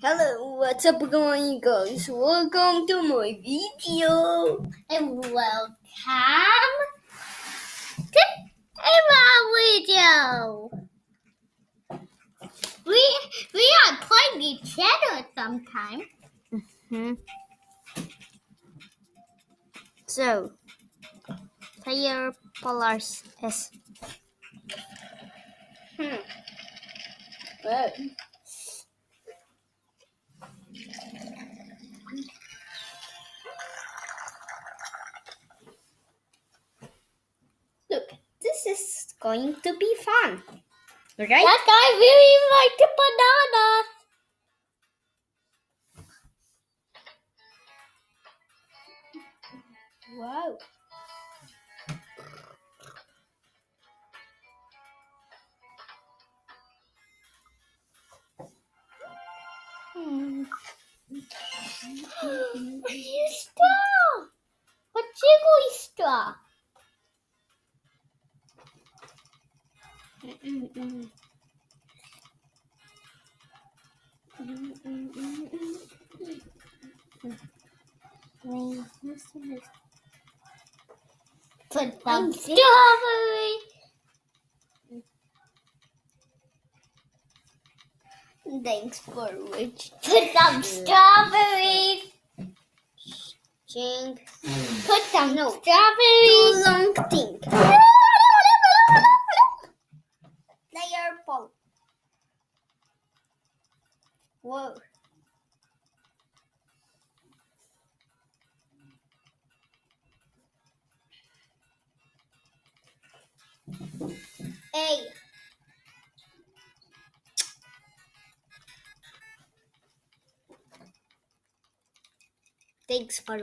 Hello, what's up going guys? Welcome to my video. and welcome to my video. We we are playing each other sometime. Hmm. So, player Polars S. Hmm. Well, is going to be fun. Right? That guy really liked the banana. Wow. Hmm. you straw. A jiggly straw. Put some strawberry. Thanks for which Put some strawberries. ching. Put some No. strawberries. Too long think. Paul. Whoa. Hey. Thanks for